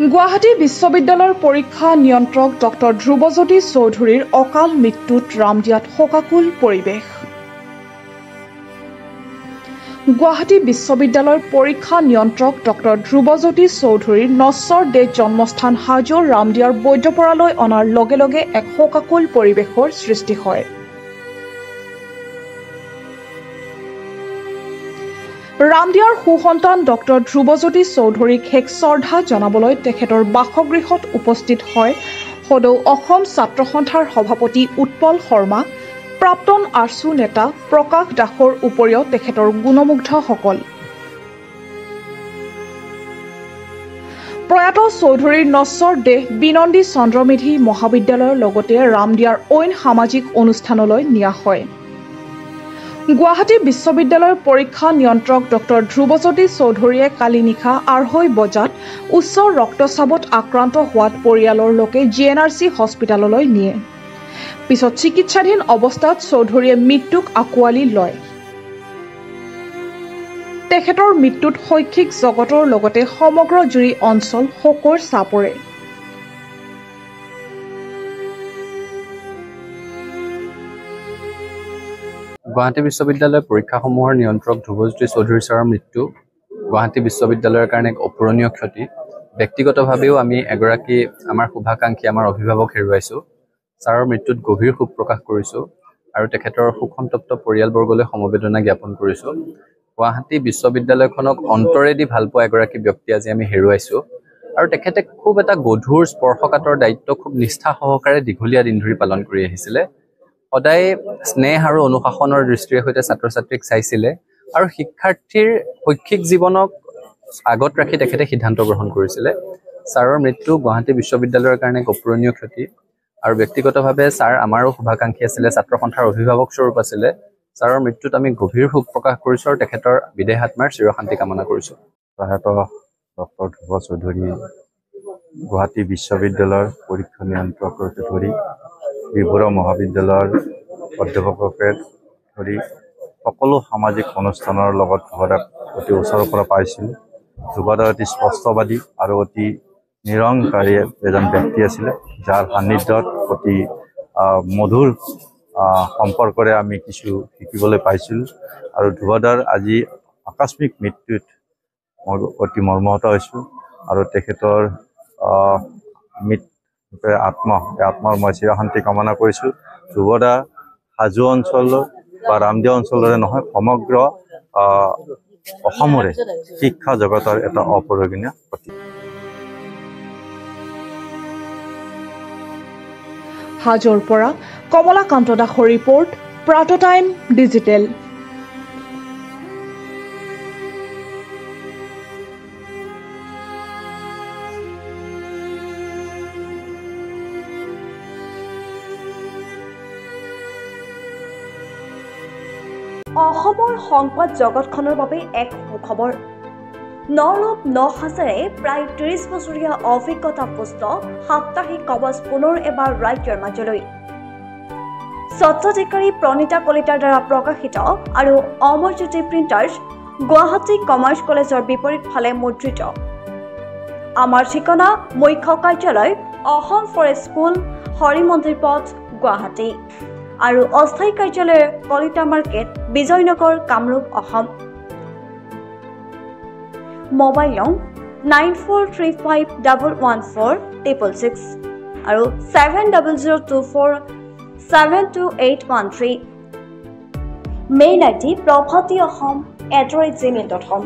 গুৱাহাটী বিশ্ববিদ্যালয়ৰ পৰীক্ষা নিয়ন্ত্ৰক ডক্টৰ ধ্ৰুৱজ্যোতি চৌধুৰীৰ অকাল মৃত্যুত ৰামদিয়াত শোকাকুল পৰিৱেশ। গুৱাহাটী বিশ্ববিদ্যালয়ৰ পৰীক্ষা নিয়ন্ত্ৰক ডক্টৰ ধ্ৰুৱজ্যোতি চৌধুৰীৰ নশ্বৰ দেশ জন্মস্থান হাজোৰ ৰামদিয়াৰ বৈদ্যপৰালৈ অনাৰ লগে লগে এক শোকাকুল পৰিৱেশৰ সৃষ্টি হয়। ৰামদিয়াৰ সুসন্তান ডক্টৰ ধ্ৰুৱজ্যোতি চৌধুৰীক শেষ শ্ৰদ্ধা জনাবলৈ তেখেতৰ বাসগৃহত উপস্থিত হয়। সদৌ অসম ছাত্ৰ সন্থাৰ সভাপতি উৎপল শৰ্মা প্ৰাক্তন আছু নেতা প্ৰকাশ দাসৰ উপৰিও তেখেতৰ গুণমুগ্ধসকল প্ৰয়াত চৌধুৰীৰ নশ্বৰ দেহ বিনন্দী চন্দ্ৰমেধি মহাবিদ্যালয়ৰ লগতে ৰামদিয়াৰ অইন সামাজিক অনুষ্ঠানলৈ নিয়া হয়। গুৱাহাটী বিশ্ববিদ্যালয়ৰ পৰীক্ষা নিয়ন্ত্ৰক ডক্টৰ ধ্ৰুৱজ্যোতি চৌধুৰীয়ে কালি নিশা আঢ়ৈ বজাত উচ্চ ৰক্তচাপত আক্ৰান্ত হোৱাত পৰিয়ালৰ লোকে জি এন আৰ চি হস্পিটেললৈ নিয়ে। পিছত চিকিৎসাধীন অৱস্থাত চৌধুৰীয়ে মৃত্যুক আঁকোৱালি লয়। তেখেতৰ মৃত্যুত শৈক্ষিক জগতৰ লগতে সমগ্ৰ জুৰি অঞ্চল শোকৰ চাপৰে। গুৱাহাটী বিশ্ববিদ্যালয়ৰ পৰীক্ষাসমূহৰ নিয়ন্ত্ৰক ধ্ৰুৱজ্যোতি চৌধুৰী ছাৰৰ মৃত্যু গুৱাহাটী বিশ্ববিদ্যালয়ৰ কাৰণে এক অপূৰণীয় ক্ষতি ব্যক্তিগতভাৱেও আমি এগৰাকী আমাৰ শুভাকাংক্ষী আমাৰ অভিভাৱক হেৰুৱাইছোঁ। ছাৰৰ মৃত্যুত গভীৰ শোক প্ৰকাশ কৰিছোঁ আৰু তেখেতৰ শোকসন্তপ্ত পৰিয়ালবৰ্গলৈ সমবেদনা জ্ঞাপন কৰিছোঁ। গুৱাহাটী বিশ্ববিদ্যালয়খনক অন্তৰেদি ভালপোৱা এগৰাকী ব্যক্তি আজি আমি হেৰুৱাইছোঁ আৰু তেখেতে খুব এটা গধুৰ স্পৰ্শকাতৰ দায়িত্ব খুব নিষ্ঠা সহকাৰে দীঘলীয়া দিন ধৰি পালন কৰি আহিছিলে। সদায় স্নেহ আৰু অনুশাসনৰ দৃষ্টিৰে সৈতে ছাত্ৰ ছাত্ৰীক চাইছিলে আৰু শিক্ষাৰ্থীৰ শৈক্ষিক জীৱনক আগত ৰাখি তেখেতে সিদ্ধান্ত গ্ৰহণ কৰিছিলে। ছাৰৰ মৃত্যু গুৱাহাটী বিশ্ববিদ্যালয়ৰ কাৰণে এক অপূৰণীয় ক্ষতি আৰু ব্যক্তিগতভাৱে ছাৰ আমাৰো শুভাকাংক্ষী আছিলে ছাত্ৰ সন্থাৰ অভিভাৱক স্বৰূপ আছিলে। ছাৰৰ মৃত্যুত আমি গভীৰ শোক প্ৰকাশ কৰিছোঁ আৰু তেখেতৰ বিদেহ আত্মাৰ চিৰশান্তি কামনা কৰিছোঁ। প্ৰয়াত ডক্টৰ ধ্ৰুৱ চৌধুৰী গুৱাহাটী বিশ্ববিদ্যালয়ৰ পৰীক্ষা নিয়ন্ত্ৰককে ধৰি বিভুৰ মহাবিদ্যালয়ৰ অধ্যাপককে ধৰি সকলো সামাজিক অনুষ্ঠানৰ লগত ধ্ৰুৱদাক অতি ওচৰৰ পৰা পাইছিলোঁ। ধ্ৰুৱদা অতি স্পষ্টবাদী আৰু অতি নিৰংকাৰী এজন ব্যক্তি আছিলে যাৰ সান্নিধ্যত অতি মধুৰ সম্পৰ্কৰে আমি কিছু শিকিবলৈ পাইছিলোঁ। আৰু ধ্ৰুৱদাৰ আজি আকস্মিক মৃত্যুত মই অতি মৰ্মাহত হৈছোঁ। আৰু তেখেতৰ মৃত আত্মা এই আত্মাৰ মই চিৰশান্তি কামনা কৰিছোঁ। ধ্ৰুৱদা হাজো অঞ্চল বা ৰামদিয়া অঞ্চলৰে নহয় সমগ্ৰ অসমৰে শিক্ষা জগতৰ এটা অপৰগীয়া প্ৰতীক। হাজোৰ পৰা কমলাকান্ত দাসৰ ৰিপৰ্ট প্ৰাত টাইম ডিজিটেল। অসমৰ সংবাদ জগতখনৰ বাবে এক সুখবৰ। ন ৰূপ ন সাজেৰে প্ৰায় ত্ৰিছ বছৰীয়া অভিজ্ঞতা পুষ্ট সাপ্তাহিক কবচ পুনৰ এবাৰ ৰাজ্যৰ মাজলৈ। স্বচ্ছাধিকাৰী প্ৰণীতা কলিতাৰ দ্বাৰা প্ৰকাশিত আৰু অমৰজ্যোতি প্ৰিণ্টাৰ্ছ গুৱাহাটী কমাৰ্চ কলেজৰ বিপৰীত ফালে মুদ্ৰিত। আমাৰ ঠিকনা মুখ্য কাৰ্যালয় অসম ফৰেষ্ট স্কুল হৰি মন্দিৰ পথ গুৱাহাটী। আৰু অস্থায়ী কাৰ্যালয় কলিতা মাৰ্কেট বিজয়নগৰ কামৰূপ অসম। মোবাইল নং nine four three five double one four triple six আৰু seven double zero' two four seven two eight one three mail I D Prabhati Assam at the rate Gmail dot com